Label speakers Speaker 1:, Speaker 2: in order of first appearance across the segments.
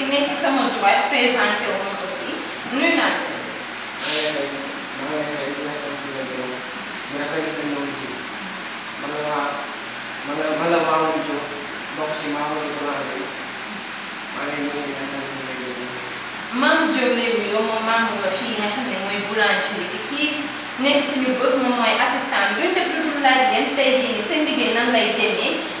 Speaker 1: ki nekk ci sama droite présenté wu ma aussi nuyu naa si.
Speaker 2: maam Diop lay
Speaker 1: wuyoo moom maam bu ba fii nga xam ne mooy boulangerie bi kii nekk suñu bës moom mooy assistant bi duñ def lu dul laaj leen tey jii nii seen liggéey nan lay demee.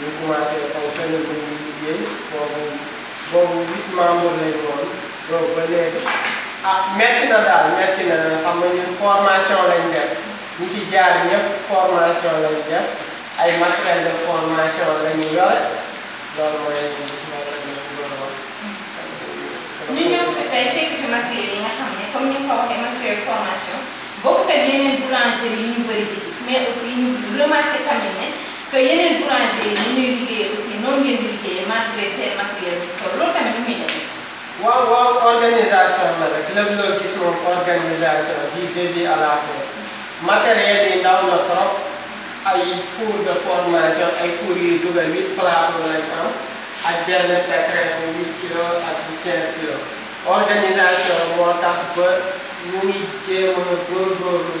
Speaker 2: ñu commencé foofu fenn bu ñu liggéey boobu boobu huit membres lañ woon boobu ba léegi ah metti na daal metti na xam nga ñun formation lañ def ñi ci jaar ñëpp formation lañ def ay matériel de formation la ñu yore loolu mooy loolu la ñu doon wax.
Speaker 1: ñu ñëw fi tey fekk fi matériel yi nga xam ne comme ni nga ko waxee matériel formation bokkut ak yeneen boulangerie yi ñu bëri di gis mais aussi ñu remarqué tamit ne que yeneen boulanger yi ñuy liggéeyee aussi noonu ngeen di liggéeyee malgré seen matériel bi toll loolu tamit lu muy def.
Speaker 2: waaw waaw organisation la rek lépp loo gis moom organisation du début à la fin matériel yi ndaw na trop ay cours de formation ay cours yuy dugal huit plateau lañ am ak benn pétrin bu huit kilos ak bu quinze kilos organisation moo tax ba ñu ngi jéem a góorgóorlu ba